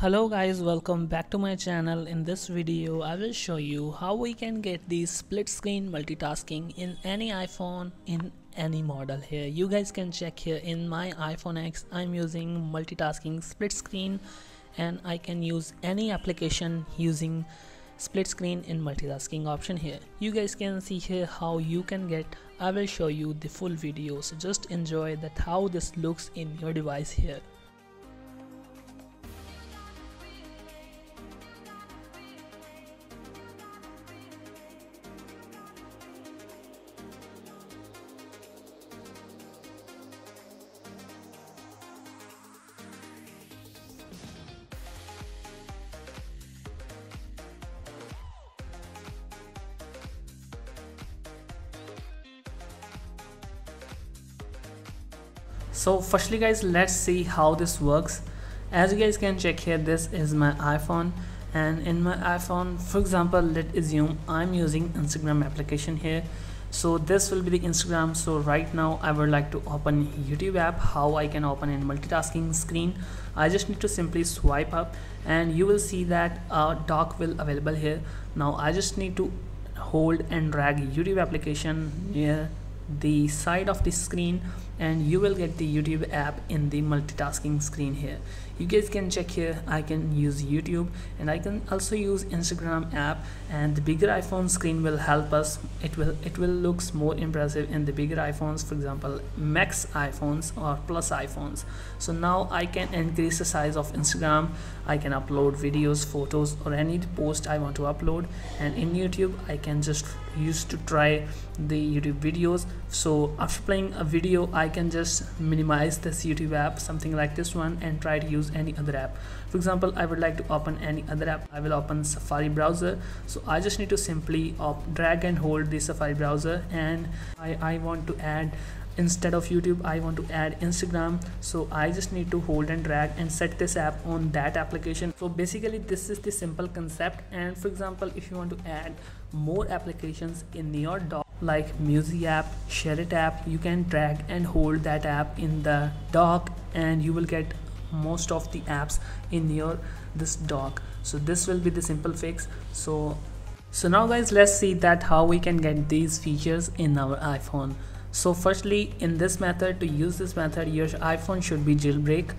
hello guys welcome back to my channel. In this video i will show you how we can get the split screen multitasking in any iphone in any model here. You guys can check here in my iphone x. I'm using multitasking split screen and i can use any application using split screen in multitasking option here. You guys can see here how you can get i will show you the full video. So just enjoy that how this looks in your device here so firstly guys let's see how this works. As you guys can check here this is my iphone. And in my iphone for example let's assume i'm using instagram application here. So this will be the instagram. So right now i would like to open youtube app. How i can open in multitasking screen. I just need to simply swipe up. And you will see that a dock will available here. Now i just need to hold and drag youtube application near the side of the screen and you will get the YouTube app in the multitasking screen here. You guys can check here I can use YouTube and I can also use Instagram app and the bigger iPhone screen will help us. It will it will looks more impressive in the bigger iPhones for example max iPhones or plus iPhones. So now I can increase the size of Instagram. I can upload videos photos or any post I want to upload. And in YouTube I can just use to try the YouTube videos so after playing a video I can just minimize this YouTube app something like this one and try to use any other app. For example I would like to open any other app. I will open Safari browser. So I just need to simply drag and hold the Safari browser and I, I want to add instead of YouTube I want to add Instagram. So I just need to hold and drag and set this app on that application. So basically this is the simple concept. And for example if you want to add more applications in your dock like music app SHAREit app you can drag and hold that app in the dock and you will get most of the apps in your this dock. So this will be the simple fix. So so now guys let's see that how we can get these features in our iphone. So firstly in this method to use this method your iphone should be jailbreak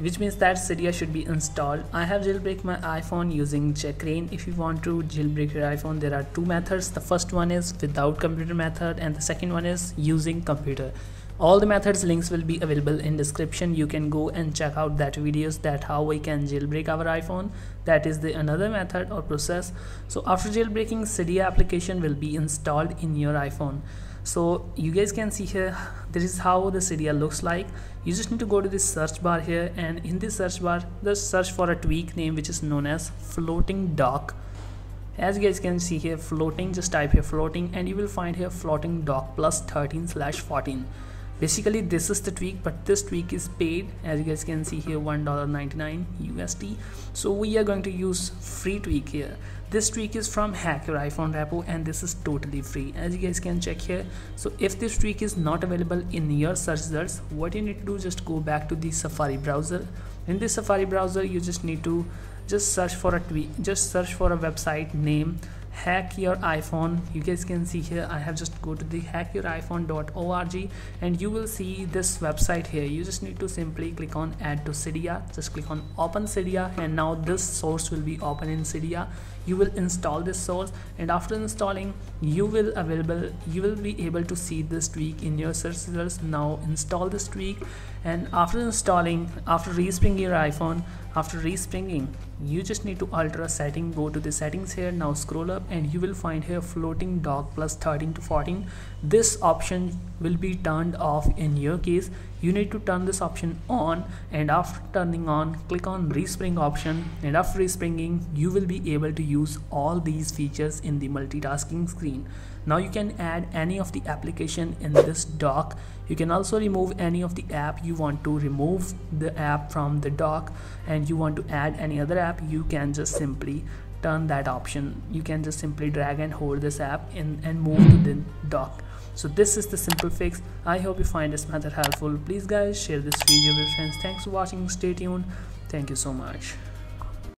which means that Cydia should be installed. I have jailbreak my iPhone using Checkra1n. If you want to jailbreak your iPhone, there are two methods. The first one is without computer method and the second one is using computer all the methods links will be available in description you can go and check out that videos that how we can jailbreak our iphone that is the another method or process so after jailbreaking cydia application will be installed in your iphone so you guys can see here this is how the cydia looks like. You just need to go to this search bar here and in this search bar just search for a tweak name which is known as floating dock. As you guys can see here floating just type here floating and you will find here floating dock plus 13 slash 14 basically this is the tweak but this tweak is paid as you guys can see here $1.99 USD so we are going to use free tweak here. This tweak is from hack your iphone repo and this is totally free. As you guys can check here so if this tweak is not available in your search results what you need to do just go back to the safari browser. In this safari browser you just need to just search for a tweak just search for a website name hack your iphone. You guys can see here i have just go to the hackyouriphone.org and you will see this website here. You just need to simply click on add to cydia. Just click on open cydia and now this source will be open in cydia you will install this source and after installing you will available you will be able to see this tweak in your search results. Now install this tweak and after installing after respringing your iphone after respringing you just need to alter a setting go to the settings here. Now scroll up and you will find here floating dock plus 13 to 14 this option will be turned off in your case. You need to turn this option on and after turning on click on respring option. And after respringing you will be able to use all these features in the multitasking screen. Now you can add any of the application in this dock. You can also remove any of the app you want to remove the app from the dock. And you want to add any other app you can just simply turn that option. You can just simply drag and hold this app in and move to the dock. So this is the simple fix. I hope you find this method helpful. Please guys share this video with friends. Thanks for watching. Stay tuned. Thank you so much